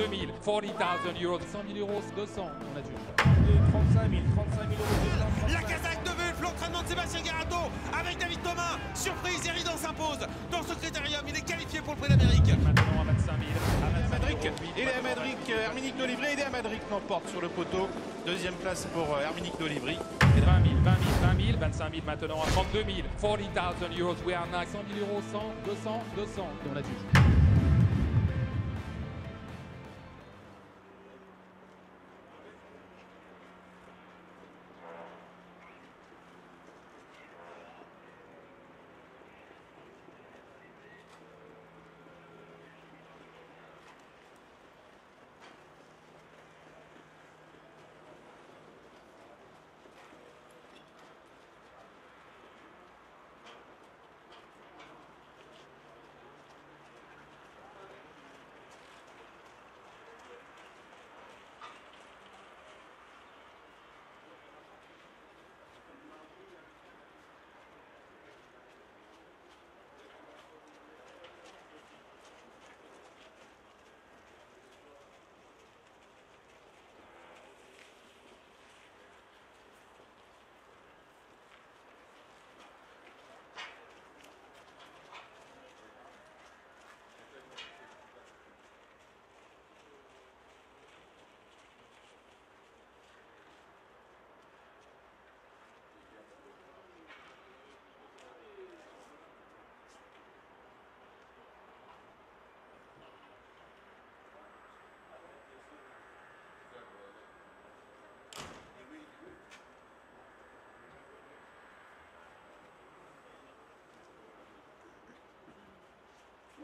32 000, 40 000 euros, 100 000 euros, 200, on a dû. 35 000, 35 000 euros. La Kazakh de Vulf, l'entraînement de Sébastien Garato avec David Thomas. Surprise, Eridan s'impose. Dans ce critérium, il est qualifié pour le prix d'Amérique. Maintenant à 25 000, à 25 000 Madric, euros, il est à Madric, euh, Herminique d'Olivry, il est à Madric, l'emporte sur le poteau. Deuxième place pour euh, Herminique d'Olivry. 20 000, 20 000, 20 000, 25 000 maintenant à 32 000, 40 000 euros, we are next, 100 000 euros, 100, 200, 200, on a dû.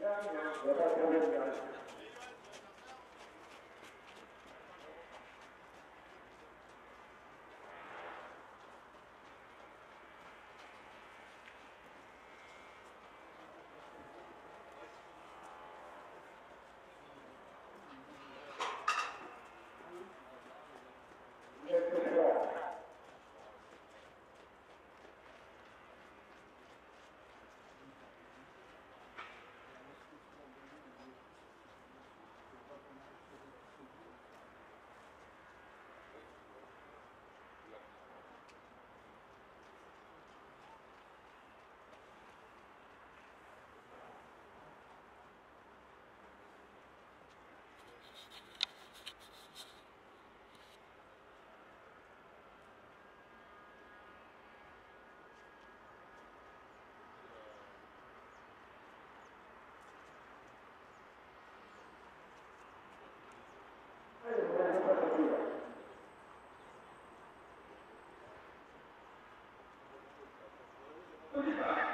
Obrigado. Yeah.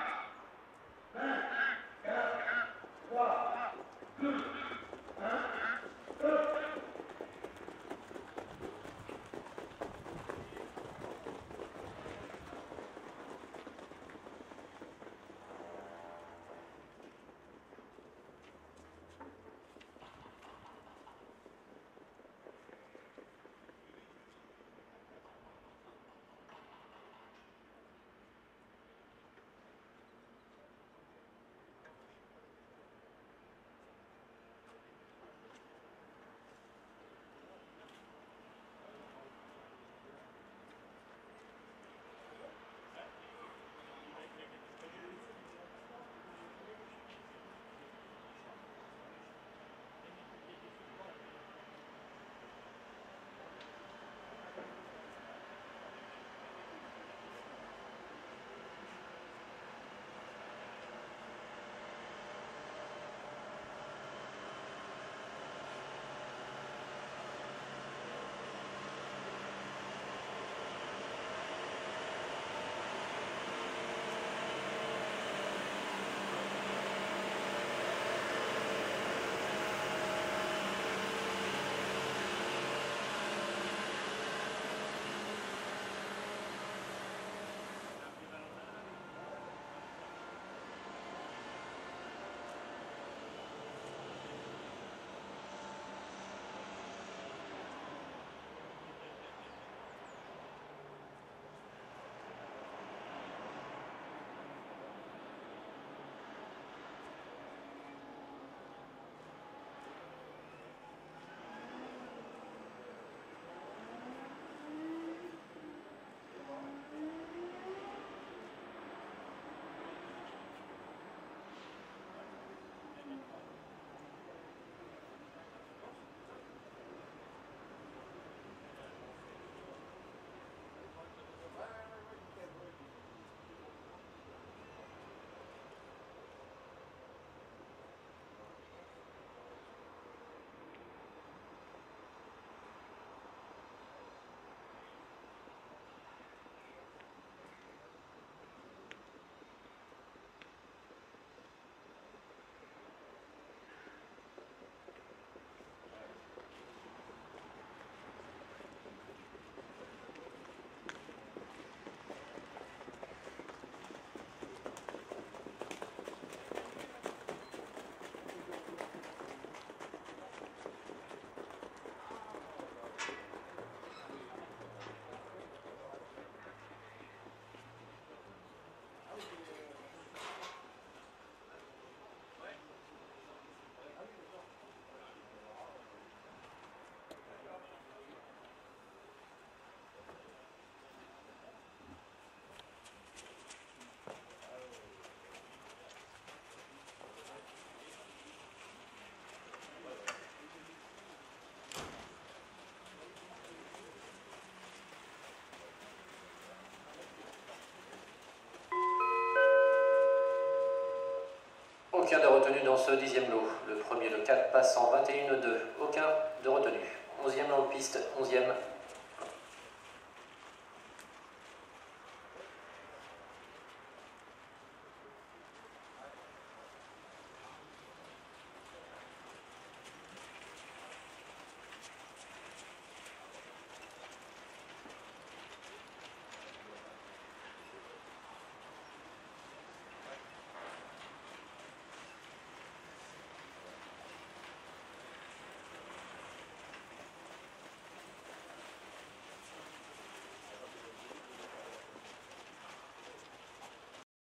Aucun de retenu dans ce dixième lot. Le premier, le 4, passe en 21-2. Aucun de retenu. Onzième long de piste, onzième,